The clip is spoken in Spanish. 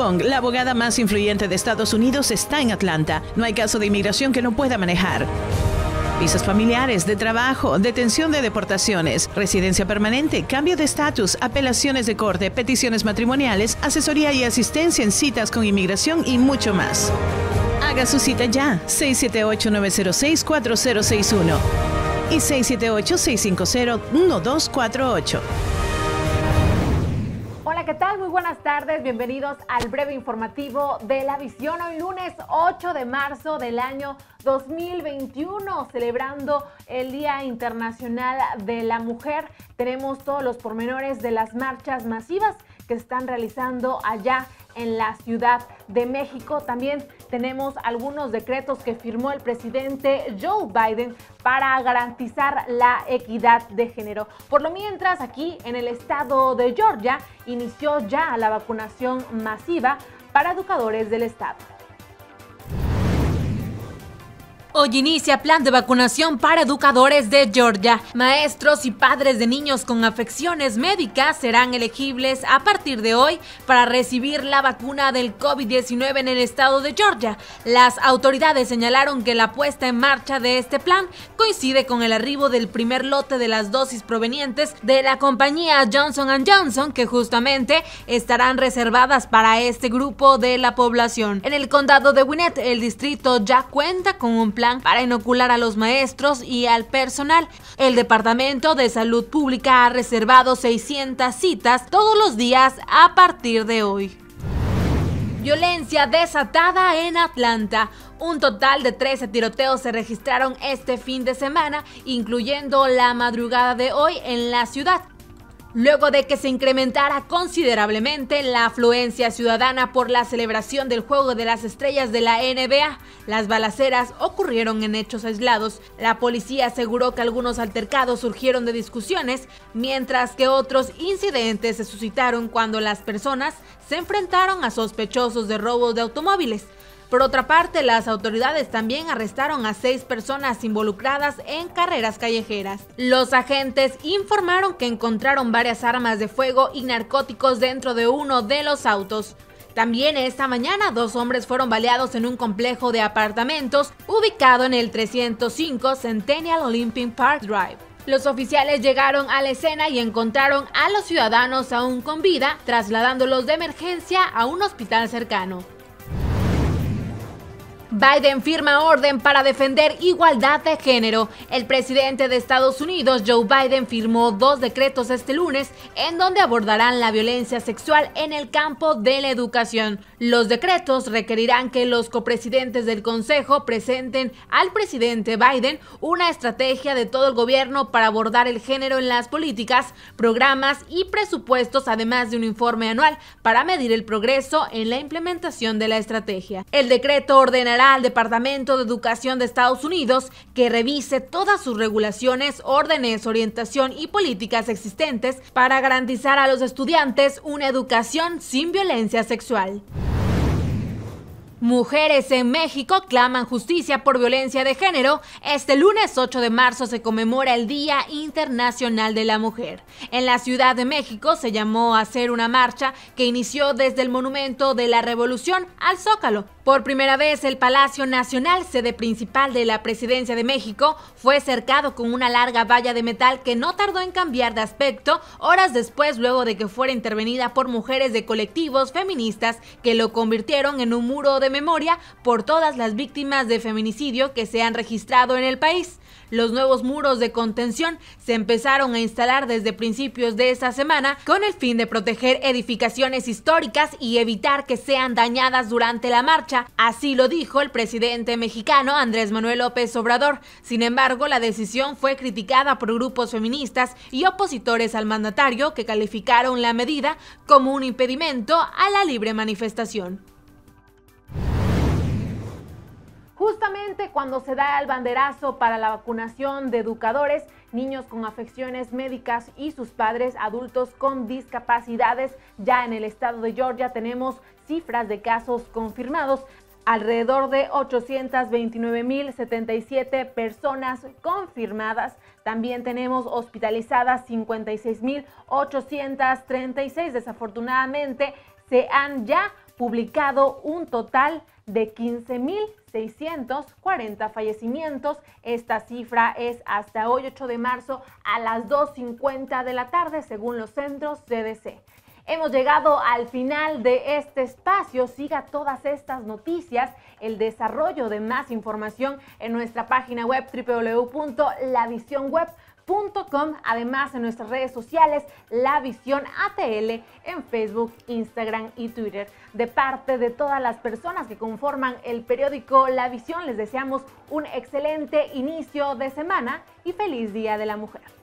La abogada más influyente de Estados Unidos, está en Atlanta. No hay caso de inmigración que no pueda manejar. Visas familiares, de trabajo, detención de deportaciones, residencia permanente, cambio de estatus, apelaciones de corte, peticiones matrimoniales, asesoría y asistencia en citas con inmigración y mucho más. Haga su cita ya, 678-906-4061 y 678-650-1248. ¿Qué tal? Muy buenas tardes. Bienvenidos al breve informativo de la visión. Hoy lunes 8 de marzo del año 2021, celebrando el Día Internacional de la Mujer. Tenemos todos los pormenores de las marchas masivas que están realizando allá en la Ciudad de México. También tenemos algunos decretos que firmó el presidente Joe Biden para garantizar la equidad de género. Por lo mientras, aquí en el estado de Georgia inició ya la vacunación masiva para educadores del estado. Hoy inicia plan de vacunación para educadores de Georgia. Maestros y padres de niños con afecciones médicas serán elegibles a partir de hoy para recibir la vacuna del COVID-19 en el estado de Georgia. Las autoridades señalaron que la puesta en marcha de este plan coincide con el arribo del primer lote de las dosis provenientes de la compañía Johnson Johnson, que justamente estarán reservadas para este grupo de la población. En el condado de Gwinnett, el distrito ya cuenta con un plan para inocular a los maestros y al personal. El Departamento de Salud Pública ha reservado 600 citas todos los días a partir de hoy. Violencia desatada en Atlanta. Un total de 13 tiroteos se registraron este fin de semana, incluyendo la madrugada de hoy en la ciudad luego de que se incrementara considerablemente la afluencia ciudadana por la celebración del Juego de las Estrellas de la NBA. Las balaceras ocurrieron en hechos aislados. La policía aseguró que algunos altercados surgieron de discusiones, mientras que otros incidentes se suscitaron cuando las personas se enfrentaron a sospechosos de robos de automóviles. Por otra parte, las autoridades también arrestaron a seis personas involucradas en carreras callejeras. Los agentes informaron que encontraron varias armas de fuego y narcóticos dentro de uno de los autos. También esta mañana dos hombres fueron baleados en un complejo de apartamentos ubicado en el 305 Centennial Olympic Park Drive. Los oficiales llegaron a la escena y encontraron a los ciudadanos aún con vida, trasladándolos de emergencia a un hospital cercano. Biden firma orden para defender igualdad de género. El presidente de Estados Unidos, Joe Biden, firmó dos decretos este lunes en donde abordarán la violencia sexual en el campo de la educación. Los decretos requerirán que los copresidentes del Consejo presenten al presidente Biden una estrategia de todo el gobierno para abordar el género en las políticas, programas y presupuestos, además de un informe anual para medir el progreso en la implementación de la estrategia. El decreto ordenará al Departamento de Educación de Estados Unidos que revise todas sus regulaciones, órdenes, orientación y políticas existentes para garantizar a los estudiantes una educación sin violencia sexual. Mujeres en México claman justicia por violencia de género. Este lunes 8 de marzo se conmemora el Día Internacional de la Mujer. En la Ciudad de México se llamó a hacer una marcha que inició desde el Monumento de la Revolución al Zócalo. Por primera vez, el Palacio Nacional, sede principal de la Presidencia de México, fue cercado con una larga valla de metal que no tardó en cambiar de aspecto horas después luego de que fuera intervenida por mujeres de colectivos feministas que lo convirtieron en un muro de memoria por todas las víctimas de feminicidio que se han registrado en el país. Los nuevos muros de contención se empezaron a instalar desde principios de esta semana con el fin de proteger edificaciones históricas y evitar que sean dañadas durante la marcha. Así lo dijo el presidente mexicano Andrés Manuel López Obrador. Sin embargo, la decisión fue criticada por grupos feministas y opositores al mandatario que calificaron la medida como un impedimento a la libre manifestación. Justamente cuando se da el banderazo para la vacunación de educadores, niños con afecciones médicas y sus padres adultos con discapacidades, ya en el estado de Georgia tenemos cifras de casos confirmados. Alrededor de 829.077 personas confirmadas. También tenemos hospitalizadas 56.836. Desafortunadamente se han ya publicado un total de 15.640 fallecimientos. Esta cifra es hasta hoy 8 de marzo a las 2.50 de la tarde según los centros CDC. Hemos llegado al final de este espacio. Siga todas estas noticias, el desarrollo de más información en nuestra página web www.lavisionweb.com. Además, en nuestras redes sociales, La Visión ATL, en Facebook, Instagram y Twitter. De parte de todas las personas que conforman el periódico La Visión, les deseamos un excelente inicio de semana y feliz Día de la Mujer.